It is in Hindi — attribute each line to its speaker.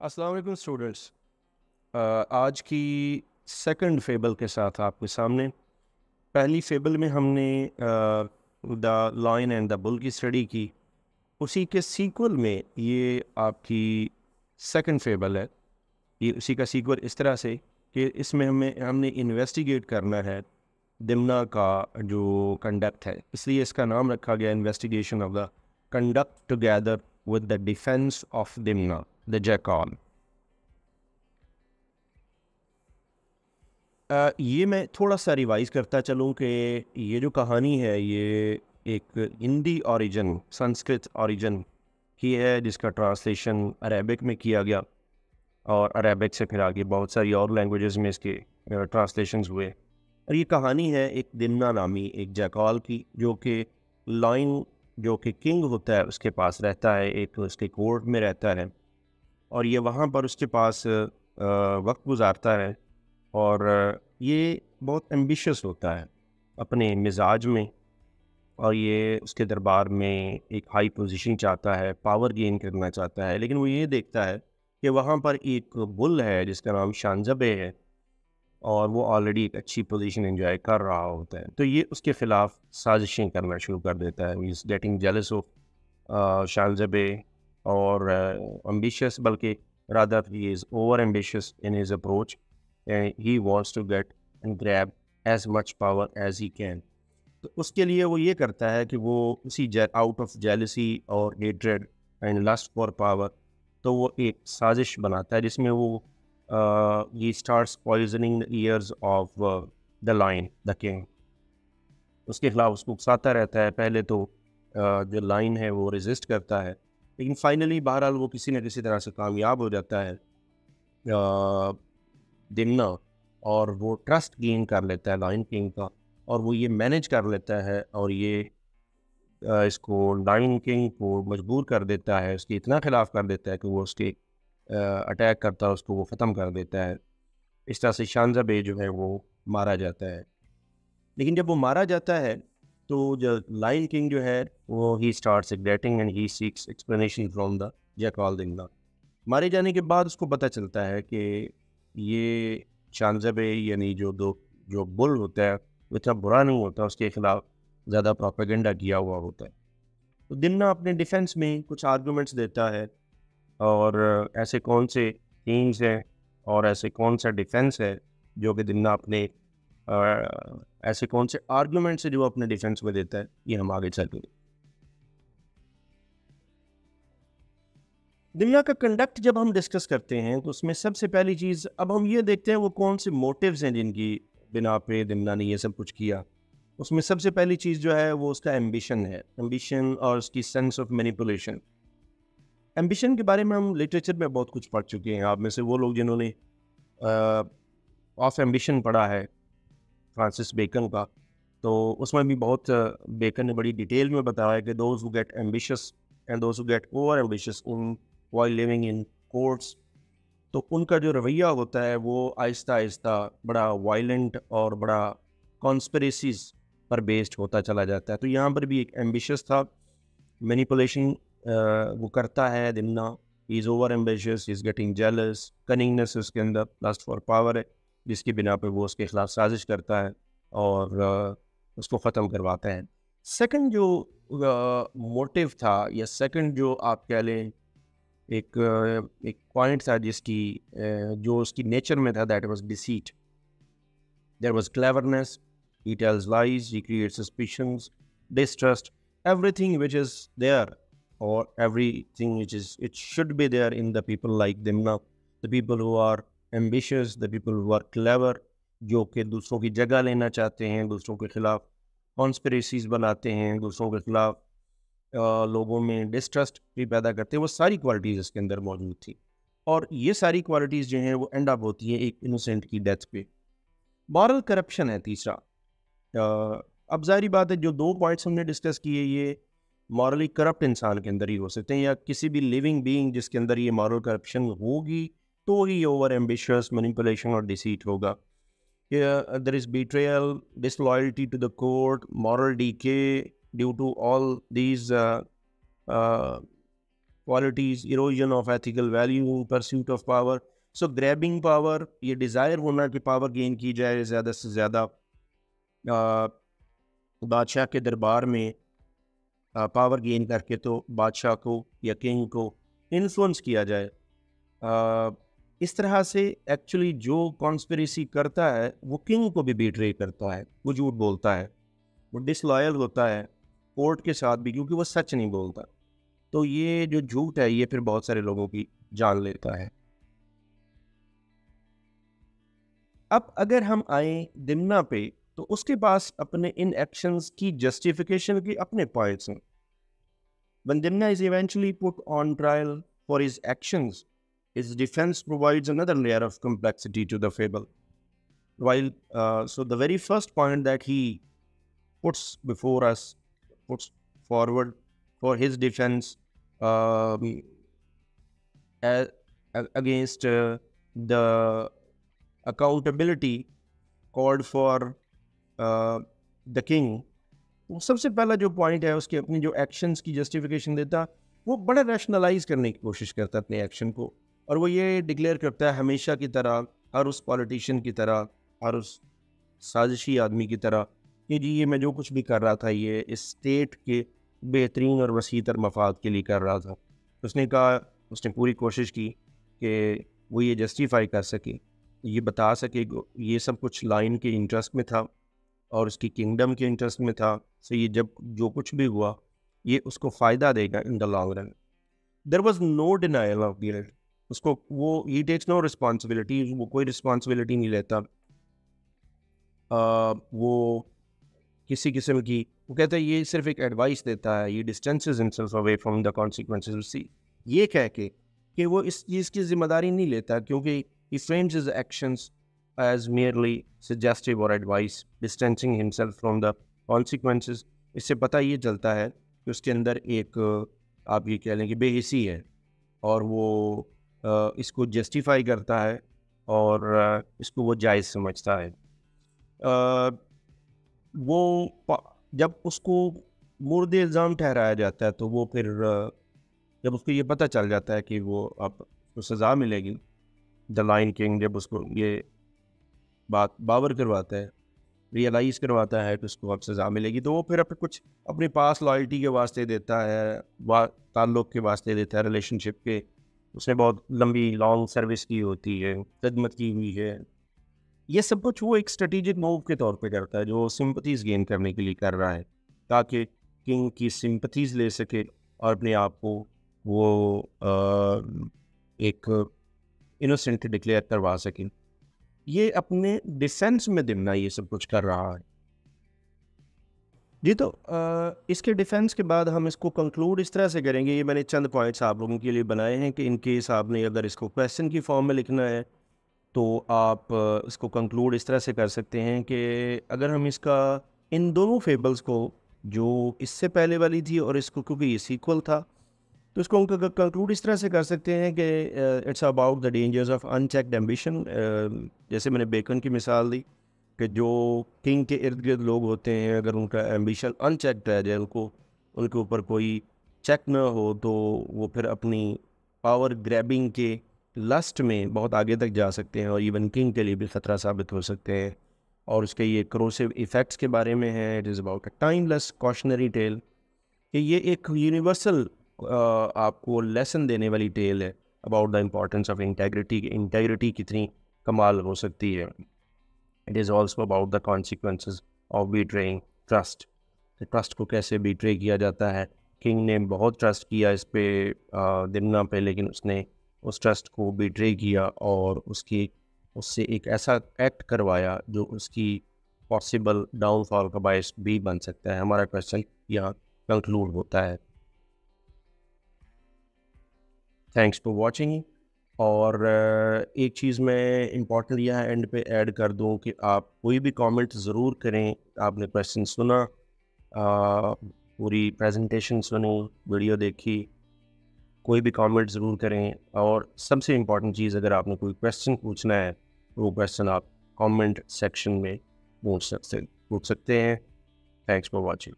Speaker 1: अस्सलाम वालेकुम स्टूडेंट्स। आज की सेकंड फेबल के साथ आपके सामने। पहली फेबल में हमने the lion and the bull की स्टडी की। उसी के सीक्वल में ये आपकी सेकंड फेबल है। ये उसी का सीक्वल इस तरह से कि इसमें हमें, हमने इन्वेस्टिगेट करना है दिमना का जो कंडक्ट है। इसलिए इसका नाम रखा गया investigation of the conduct together with the defence of Dimna. The jackal ये मैं थोड़ा सा रिवाइज करता चलूँ कि ये जो कहानी है, ये एक हिंदी ओरिजिन संस्कृत ओरिजिन की है, जिसका ट्रांसलेशन अरेबिक में किया गया और अरेबिक से फिर आगे बहुत सारी और लैंग्वेजेस में इसके ट्रांसलेशन हुए। और ये कहानी है एक दिमना नामी, एक जैकॉल की, जो कि लाइन जो कि किंग होता है, उसके पास रहता है, एक उसके कोर्ट में रहता है। और ये वहाँ पर उसके पास वक्त गुजारता है और ये बहुत एम्बिशस होता है अपने मिजाज में और ये उसके दरबार में एक हाई पोजीशन चाहता है पावर गेन करना चाहता है। लेकिन वो ये देखता है कि वहाँ पर एक बुल है जिसका नाम शानजबे है और वो ऑलरेडी एक अच्छी पोजीशन एंजॉय कर रहा होता है। तो ये उसके ख़िलाफ़ साजिशें करना शुरू कर देता है। Is getting jealous of Shanzabeh or uh, ambitious, बल्कि rather he is over ambitious in his approach and he wants to get and grab as much power as he can. तो उसके लिए वो ये करता है कि वो उसी आउट ऑफ़ जेलसी और hatred and lust for power तो वो एक साजिश बनाता है जिसमें वो ही starts poisoning the ears of the lion the king उसके खिलाफ उसको उकसाता रहता है। पहले तो uh, जो लाइन है वो रेजिस्ट करता है। लेकिन फाइनली बहरहाल वो किसी न किसी तरह से कामयाब हो जाता है। दिमना और वो ट्रस्ट गेन कर लेता है लाइन किंग का और वो ये मैनेज कर लेता है और ये इसको लाइन किंग को मजबूर कर देता है, उसके इतना ख़िलाफ़ कर देता है कि वो उसके अटैक करता है, उसको वो ख़त्म कर देता है। इस तरह से शानजा बे जो है वो मारा जाता है। लेकिन जब वो मारा जाता है तो जो लाइन किंग जो है, वो ही start grating and he seeks explanation from the jackal दिंगला मारे जाने के बाद उसको पता चलता है कि ये शानजब यानी जो दो, जो बुल होता है, वो इतना बुरा नहीं होता, उसके खिलाफ ज़्यादा प्रोपेगेंडा किया हुआ होता है। तो दिमना अपने डिफेंस में कुछ आर्गूमेंट्स देता है, और ऐसे कौन से टीम्स हैं, और ऐसे कौन सा डिफेंस है, जो कि दिमना अपने ऐसे कौन से आर्ग्यूमेंट से जो अपने डिफेंस में देता है? ये हम आगे चलेंगे। दुनिया का कंडक्ट जब हम डिस्कस करते हैं तो उसमें सबसे पहली चीज़, अब हम ये देखते हैं वो कौन से मोटिव्स हैं जिनकी बिना पे दिमना ने ये सब कुछ किया। उसमें सबसे पहली चीज़ जो है, वो उसका एम्बिशन है। एम्बिशन और उसकी सेंस ऑफ़ मैनिपुलेशन एम्बिशन के बारे में हम लिटरेचर में बहुत कुछ पढ़ चुके हैं। आप में से वो लोग जिन्होंने ऑफ़ एम्बिशन पढ़ा है फ्रांसिस बेकन का। तो उसमें भी बहुत बेकन ने बड़ी डिटेल में बताया कि those who get ambitious and those who get over ambitious in while living in courts तो उनका जो रवैया होता है वो आहिस्ता आहिस्ता बड़ा वायलेंट और बड़ा कॉन्स्परेसीज पर बेस्ड होता चला जाता है। तो यहाँ पर भी एक एम्बिशियस था। मैनिपुलेशन वो करता है Dimna is over ambitious is getting jealous cunningness उसके अंदर लस्ट फॉर पावर है। जिसकी बिना पर वो उसके ख़िलाफ़ साजिश करता है और उसको ख़त्म करवाता है। सेकंड जो मोटिव था या सेकंड जो आप कह लें, एक एक पॉइंट था जिसकी जो उसकी नेचर में था, that was deceit. There was cleverness, he tells lies, he creates suspicions, distrust which is there or everything which is it should be there in the people like them now the people who are ambitious the people who are clever जो कि दूसरों की जगह लेना चाहते हैं, दूसरों के ख़िलाफ़ कॉन्स्परेसीज बनाते हैं, दूसरों के ख़िलाफ़ लोगों में डिस्ट्रस्ट भी पैदा करते हैं। वो सारी क्वालिटीज़ इसके अंदर मौजूद थी। और ये सारी क्वालिटीज़ जो हैं, वो एंड अप होती हैं एक इनोसेंट की डेथ पे। मॉरल करप्शन है तीसरा। अब जारी बात है, जो दो पॉइंट्स हमने डिस्कस किए, ये मॉरली करप्ट इंसान के अंदर ही हो सकते हैं या किसी भी लिविंग बीइंग जिसके अंदर ये मॉरल करप्शन होगी। तो ही ओवर एम्बिशियस मनीपुलेशन और डिसीट होगा। There is betrayal disloyalty to the court moral decay due to all these qualities erosion of ethical value pursuit of power so grabbing power ये डिज़ायर होना कि पावर गेन की जाए ज़्यादा से ज़्यादा uh, बादशाह के दरबार में uh, पावर गेन करके तो बादशाह को, या किंग को इन्फ्लुएंस किया जाए। uh, इस तरह से एक्चुअली जो कॉन्स्परेसी करता है वो किंग को भी बीट्रे करता है वो झूठ बोलता है वो डिसलॉयल होता है कोर्ट के साथ भी क्योंकि वो सच नहीं बोलता। तो ये जो झूठ है ये फिर बहुत सारे लोगों की जान लेता है। अब अगर हम आए दिमना पे तो उसके पास अपने इन एक्शंस की जस्टिफिकेशन के अपने पॉइंट्स हैं। Dimna is eventually put on trial for his actions, his defense provides another layer of complexity to the fable. While uh, so the very first point that he puts before us, puts forward for his defense uh, against uh, the accountability called for uh, the king वो सबसे पहला जो पॉइंट है उसके अपनी जो एक्शंस की जस्टिफिकेशन देता वो बड़ा रैशनलाइज करने की कोशिश करता अपने एक्शन को और वो ये डिक्लेयर करता है हमेशा की तरह, हर उस पॉलिटिशियन की तरह, हर उस साजिशी आदमी की तरह कि जी, ये मैं जो कुछ भी कर रहा था, ये स्टेट के बेहतरीन और वसी तर मफाद के लिए कर रहा था। उसने कहा, उसने पूरी कोशिश की कि वो ये जस्टिफाई कर सके, ये बता सके ये सब कुछ लाइन के इंटरेस्ट में था और उसकी किंगडम के इंटरेस्ट में था। सो ये जब जो कुछ भी हुआ, ये उसको फ़ायदा देगा in the long run there was no denial of guilt उसको वो ही टेक्स नो रिस्पॉन्सिबिलिटी वो कोई रिस्पॉन्सिबिलिटी नहीं लेता uh, वो किसी किस्म की वो कहता है ये सिर्फ़ एक एडवाइस देता है ये distances himself away from the consequences ये कह के कि वो इस चीज़ की ज़िम्मेदारी नहीं लेता क्योंकि He frames his actions as merely suggestive or advice, distancing himself from the consequences. इससे पता ये चलता है कि उसके अंदर एक आप ये कह लें कि बेहिसी है और वो इसको जस्टिफाई करता है और इसको वो जायज़ समझता है। वो जब उसको मुर्द इल्ज़ाम ठहराया जाता है तो वो फिर जब उसको ये पता चल जाता है कि वो अब तो सज़ा मिलेगी, द लाइन किंग जब उसको ये बात बावर करवाता है रियलाइज़ करवाता है कि उसको अब सज़ा मिलेगी तो वो फिर अपने कुछ अपने पास लॉयल्टी के वास्ते देता है, वा, ताल्लुक़ के वास्ते देता है रिलेशनशिप के उसने बहुत लंबी लॉन्ग सर्विस की होती है खदमत की हुई है। ये सब कुछ वो एक स्ट्रेटिजिक मूव के तौर पे करता है जो सिंपथीज़ गेन करने के लिए कर रहा है ताकि किंग की सिंपथीज़ ले सके और अपने आप को वो आ, एक इनोसेंट डिक्लेयर करवा सकें। ये अपने डिफेंस में दिमना ये सब कुछ कर रहा है। जी तो आ, इसके डिफेंस के बाद हम इसको कंक्लूड इस तरह से करेंगे। ये मैंने चंद पॉइंट्स आप लोगों के लिए बनाए हैं कि इन केस आपने अगर इसको क्वेश्चन की फॉर्म में लिखना है तो आप इसको कंक्लूड इस तरह से कर सकते हैं कि अगर हम इसका इन दोनों फेबल्स को जो इससे पहले वाली थी और इसको क्योंकि ये सीक्वल था तो इसको कंक्लूड इस तरह से कर सकते हैं कि it's about the dangers of unchecked ambition जैसे मैंने बेकन की मिसाल दी। कि जो किंग के इर्द गिर्द लोग होते हैं, अगर उनका एम्बिशन अनचेक्ड रह जाए, उनको, उनके ऊपर कोई चेक न हो तो वो फिर अपनी पावर ग्रैबिंग के लस्ट में बहुत आगे तक जा सकते हैं और इवन किंग के लिए भी ख़तरा साबित हो सकते हैं। और उसके ये क्रोसिव इफ़ेक्ट्स के बारे में है it is about a timeless cautionary tale कि ये एक यूनिवर्सल आपको लेसन देने वाली टेल है about the importance of integrity integrity कितनी कमाल हो सकती है। It is also about the consequence of betraying trust trust को कैसे बीट्रे किया जाता है? किंग ने बहुत ट्रस्ट किया इस पर दिमना पे, लेकिन उसने उस ट्रस्ट को बीट्रे किया और उसकी, उससे एक ऐसा एक्ट करवाया जो उसकी पॉसिबल डाउनफॉल का बायस भी बन सकता है। हमारा क्वेश्चन यहाँ कंक्लूड होता है। थैंक्स फॉर वॉचिंग और एक चीज़ मैं इम्पोर्टेंट यह एंड पे ऐड कर दूँ कि आप कोई भी कमेंट ज़रूर करें। आपने क्वेश्चन सुना आ, पूरी प्रेजेंटेशन सुनी वीडियो देखी कोई भी कमेंट ज़रूर करें। और सबसे इंपॉर्टेंट चीज़ अगर आपने कोई क्वेश्चन पूछना है तो वो क्वेश्चन आप कमेंट सेक्शन में पूछ सकते पूछ सकते हैं। Thanks for watching.